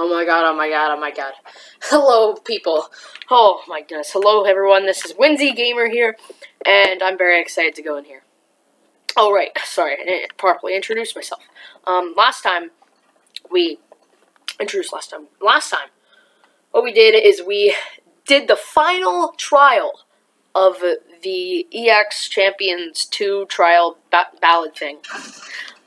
Oh my god, oh my god, oh my god. Hello, people. Oh my goodness. Hello, everyone. This is Winzy Gamer here, and I'm very excited to go in here. Oh, right. Sorry, I didn't properly introduce myself. Um, last time, we introduced last time. Last time, what we did is we did the final trial of the EX Champions 2 trial ba ballad thing.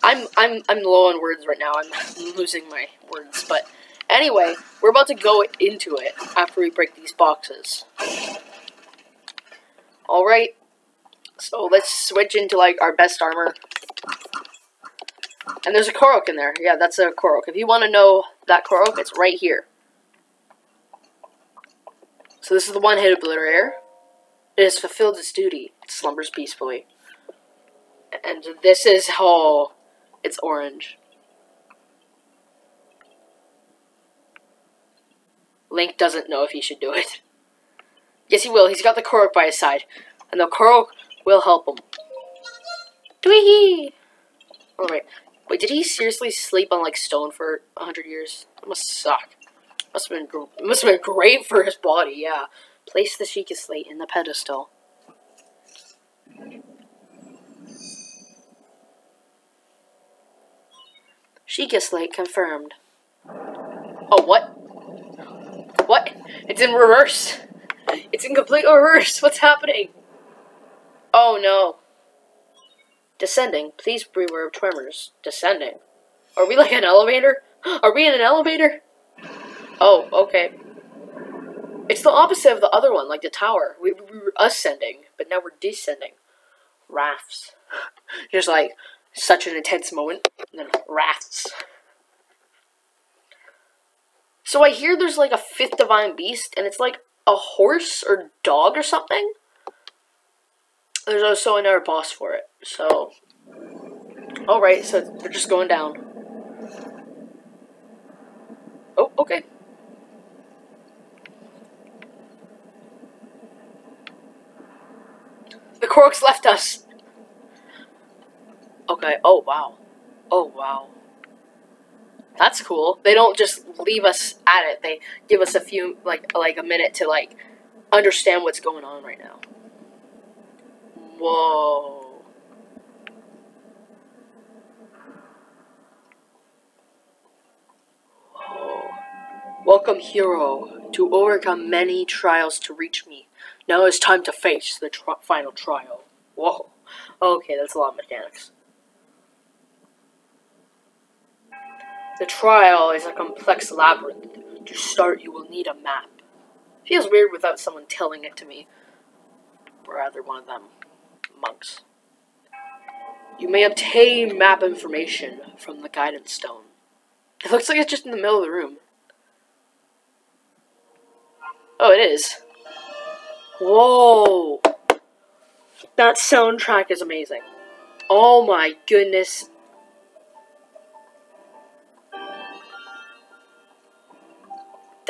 I'm I'm I'm low on words right now. I'm losing my words, but Anyway, we're about to go into it after we break these boxes. Alright, so let's switch into, like, our best armor. And there's a Korok in there. Yeah, that's a Korok. If you want to know that Korok, it's right here. So this is the one-hit obliterator. It has fulfilled its duty. It slumbers peacefully. And this is, oh, it's orange. Link doesn't know if he should do it. Yes, he will. He's got the Korok by his side. And the Korok will help him. Dwee! Oh, Alright. Wait, did he seriously sleep on, like, stone for a hundred years? That must suck. Must have been, must have been great for his body, yeah. Place the Sheikah Slate in the pedestal. Sheikah Slate confirmed. Oh, what? What? It's in reverse. It's in complete reverse. What's happening? Oh no. Descending. Please beware of tremors. Descending. Are we like an elevator? Are we in an elevator? Oh, okay. It's the opposite of the other one, like the tower. We, we were ascending, but now we're descending. Rafts. Just like such an intense moment. And then rafts. So I hear there's like a fifth divine beast, and it's like a horse or dog or something. There's also another boss for it. So, alright, so they're just going down. Oh, okay. The Koroks left us. Okay, oh wow. Oh wow. That's cool. They don't just leave us at it. They give us a few like like a minute to like understand what's going on right now. Whoa. Whoa. Welcome, hero, to overcome many trials to reach me. Now it's time to face the tri final trial. Whoa. Okay, that's a lot of mechanics. The trial is a complex labyrinth. To start, you will need a map. Feels weird without someone telling it to me. Or rather, one of them monks. You may obtain map information from the guidance stone. It looks like it's just in the middle of the room. Oh, it is. Whoa! That soundtrack is amazing. Oh my goodness.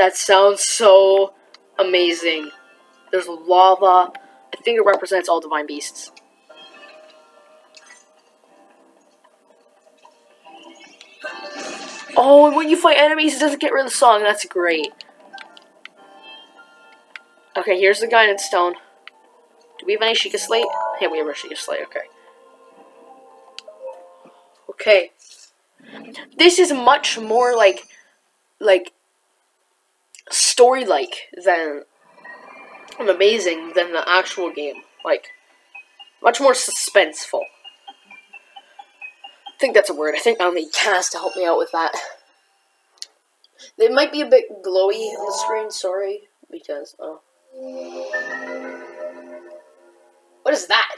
That sounds so amazing. There's lava. I think it represents all divine beasts. Oh, and when you fight enemies, it doesn't get rid of the song. That's great. Okay, here's the guidance stone. Do we have any Sheikah Slate? Yeah, we have our Sheikah Slate. Okay. Okay. This is much more like, like, story-like than and amazing than the actual game. Like, much more suspenseful. I think that's a word. I think I'll need Cass to help me out with that. It might be a bit glowy on the screen, sorry, because, oh. What is that?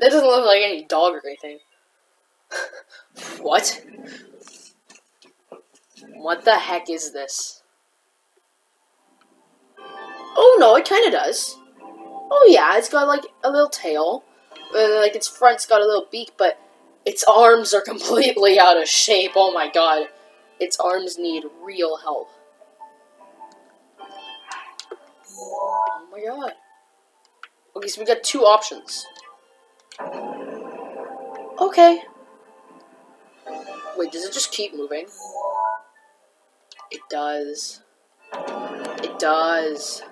That doesn't look like any dog or anything. what? What the heck is this? Oh no, it kind of does. Oh yeah, it's got like a little tail. Uh, like its front's got a little beak, but its arms are completely out of shape. Oh my god. Its arms need real help. Oh my god. Okay, so we got two options. Okay. Wait, does it just keep moving? It does. It does.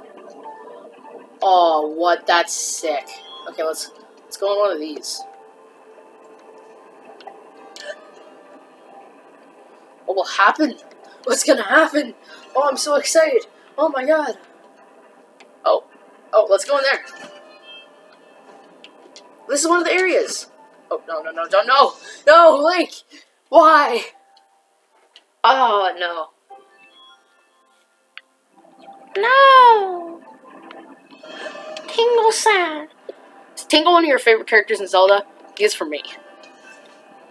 Oh, what? That's sick. Okay, let's let's go on one of these. What will happen? What's gonna happen? Oh, I'm so excited. Oh my god. Oh, oh, let's go in there. This is one of the areas. Oh, no, no, no, don't, no. No, Link. Why? Oh, no. No. Tingle-san. Is Tingle one of your favorite characters in Zelda? He is for me.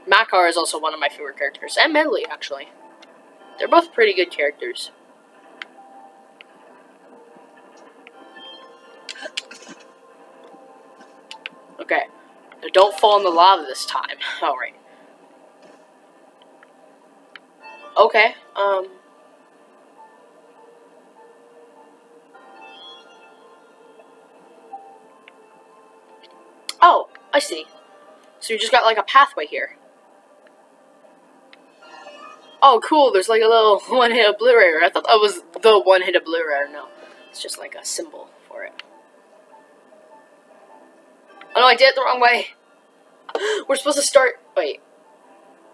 Makar is also one of my favorite characters. And Medli, actually. They're both pretty good characters. Okay. Now don't fall in the lava this time. Alright. Okay, um... I see. So you just got like a pathway here. Oh, cool, there's like a little one-hit obliterator. I thought that was the one-hit obliterator. No, it's just like a symbol for it. Oh no, I did it the wrong way. We're supposed to start. Wait.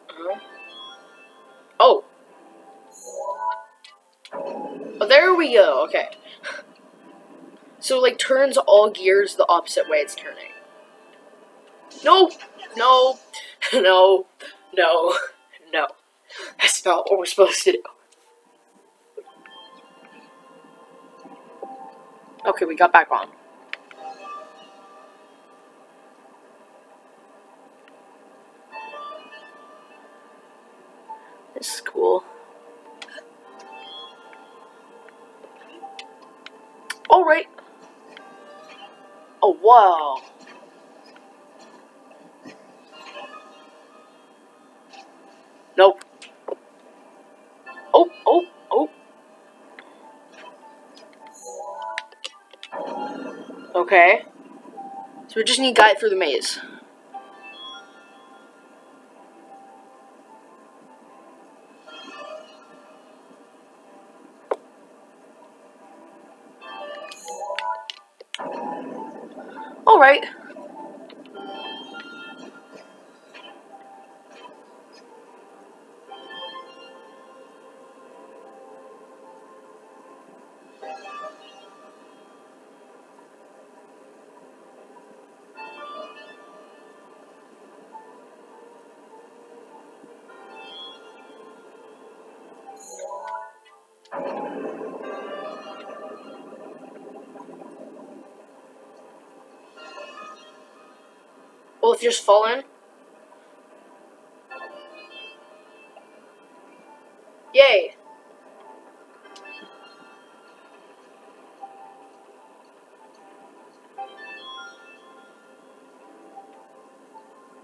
Uh -huh. Oh. Oh, there we go. Okay. So, like, turns all gears the opposite way it's turning. No, no, no, no, no. That's not what we're supposed to do. Okay, we got back on. This is cool. Alright. Oh, wow. We just need guide through the maze. Alright. You just fall in. Yay!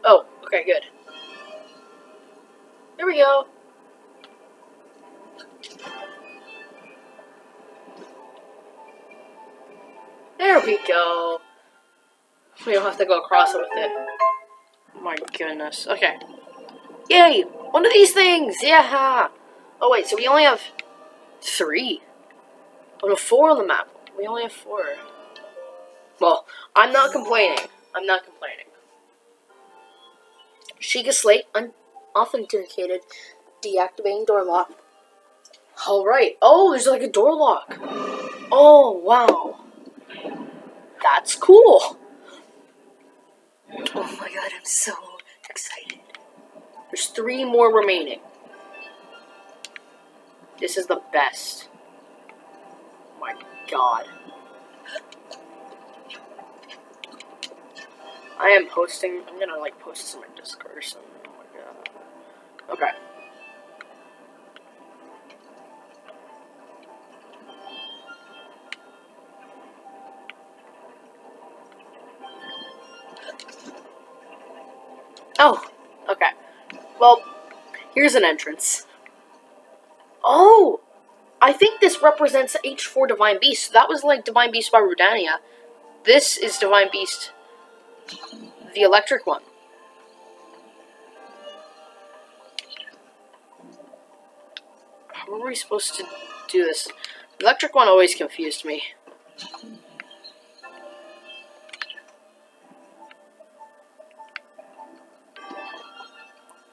Oh, okay, good. There we go. There we go. We don't have to go across it with it. Goodness. Okay. Yay! One of these things! Yeah! Oh wait, so we only have three. Oh no, four on the map. We only have four. Well, I'm not complaining. I'm not complaining. Sheikah Slate unauthenticated. Deactivating door lock. Alright. Oh, there's like a door lock. Oh, wow. That's cool. Oh my god, I'm so excited. There's three more remaining. This is the best. Oh my god. I am posting, I'm gonna like post this my Discord or something. Oh my god. Okay. Oh, okay. Well, here's an entrance. Oh! I think this represents H4 Divine Beast. That was like Divine Beast Vah Rudania. This is Divine Beast, the electric one. How are we supposed to do this? Electric one always confused me.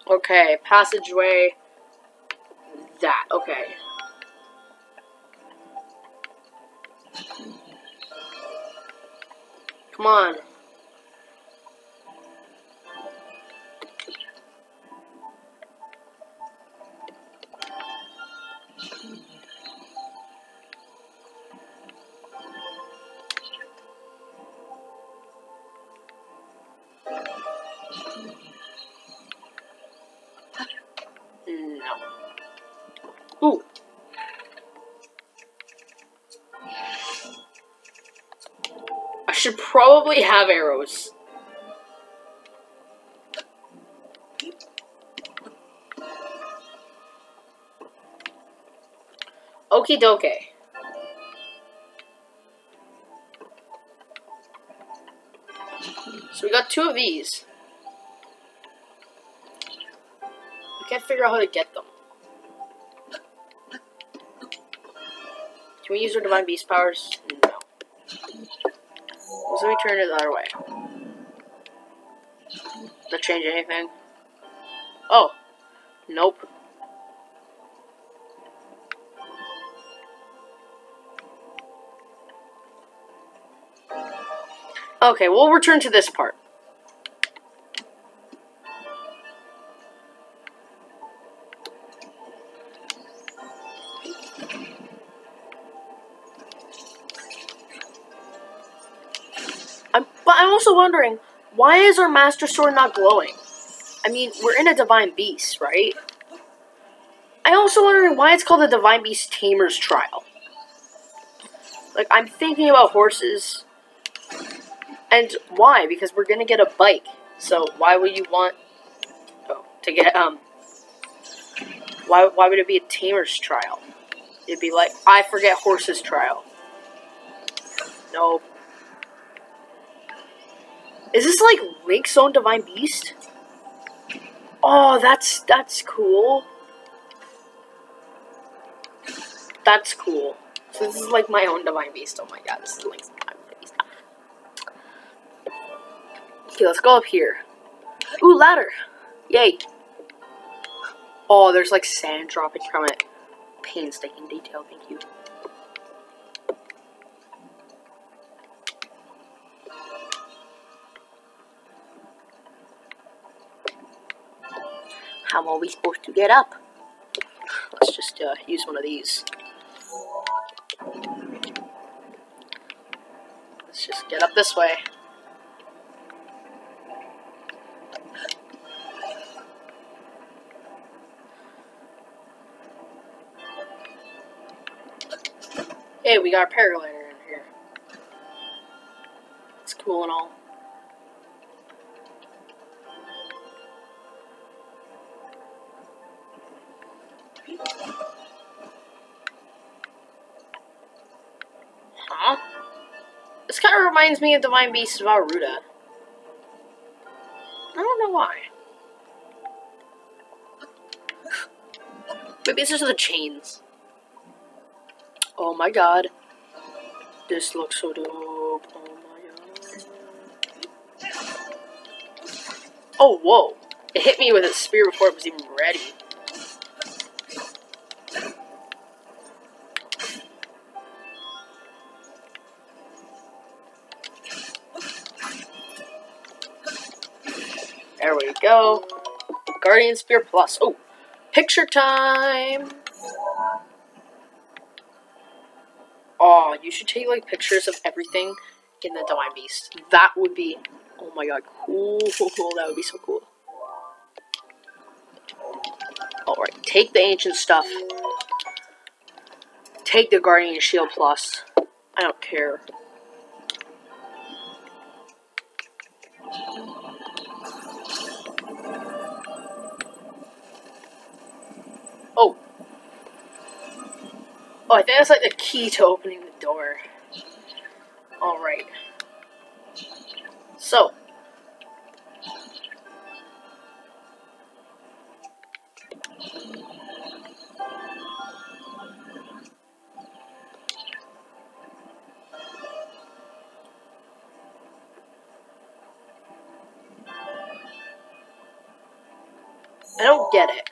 Okay, passageway. That, okay. Come on. Probably have arrows. Okie dokie. So we got two of these. I can't figure out how to get them. Can we use our Divine Beast powers? So we turn it the other way. Does that change anything? Oh. Nope. Okay, we'll return to this part. Wondering, why is our Master Sword not glowing? I mean, we're in a Divine Beast, right? I also wondering why it's called the Divine Beast Tamer's Trial. Like, I'm thinking about horses. And why? Because we're gonna get a bike. So why would you want oh, to get um why why would it be a tamer's trial? It'd be like I forget horses trial. No. Is this like Link's own divine beast? Oh, that's that's cool. That's cool. So this is like my own divine beast. Oh my god, this is Link's divine beast. Okay, let's go up here. Ooh, ladder. Yay. Oh, there's like sand dropping from it. Painstaking detail, thank you. How are we supposed to get up? Let's just uh, use one of these. Let's just get up this way. Hey, we got a paraglider in here. It's cool and all. Reminds me of the Divine Beast Vah Ruta. I don't know why. Maybe it's just the chains. Oh my god. This looks so dope. Oh my god. Oh, whoa. It hit me with a spear before it was even ready. Go. Guardian Spear Plus. Oh, picture time. Oh, you should take like pictures of everything in the Divine Beast. That would be, oh my god, cool. That would be so cool. Alright, take the ancient stuff. Take the Guardian Shield Plus. I don't care. Oh, I think that's like the key to opening the door. Alright. So. I don't get it.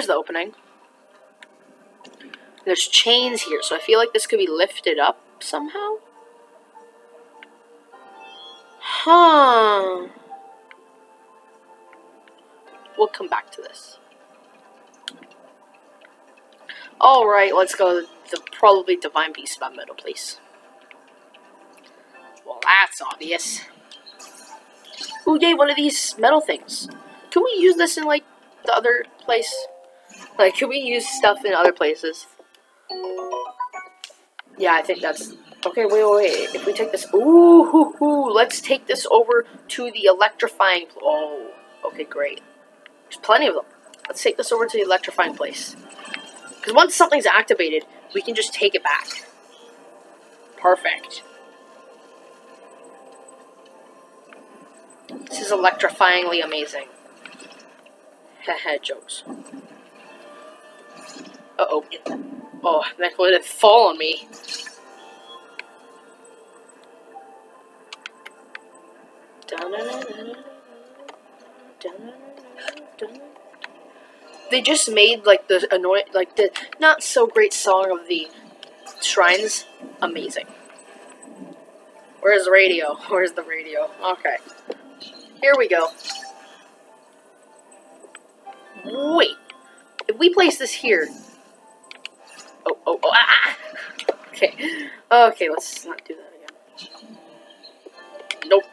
There's the opening. There's chains here, so I feel like this could be lifted up somehow. Huh. We'll come back to this. Alright, let's go to the probably Divine Beast Vah Medoh, please. Well, that's obvious. Ooh, yay, one of these metal things. Can we use this in, like, the other place? Like, can we use stuff in other places? Yeah, I think that's... Okay, wait, wait, wait. If we take this... Ooh, hoo, hoo, let's take this over to the electrifying... Oh, okay, great. There's plenty of them. Let's take this over to the electrifying place. Because once something's activated, we can just take it back. Perfect. This is electrifyingly amazing. Haha, jokes. Uh-oh. Oh, that would have fallen me. They just made like the annoying, like the not so great song of the shrines amazing. Where's the radio? Where's the radio? Okay. Here we go. Wait. If we place this here. Oh, oh, oh, ah! Okay. Okay, let's not do that again. Nope.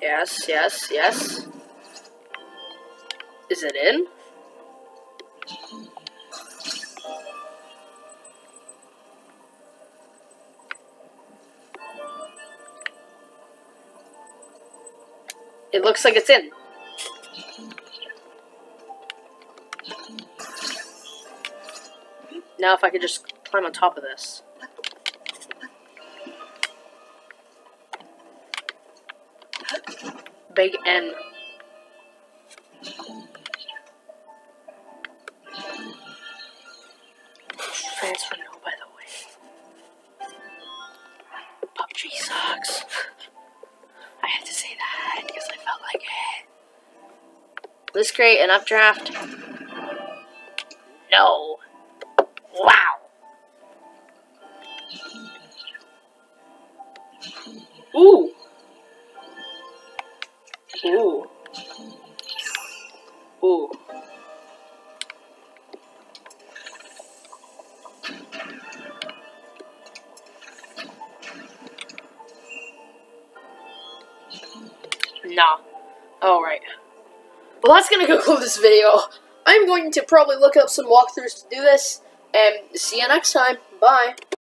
Yes, yes, yes. Is it in? It looks like it's in. Now if I could just climb on top of this. Big N. Transfer no, by the way. PUBG sucks. I had to say that because I felt like it. Let's create an updraft. No. Wow. Ooh. Ooh. Ooh. Nah. Alright. Well, that's gonna conclude this video. I'm going to probably look up some walkthroughs to do this, and see you next time. Bye.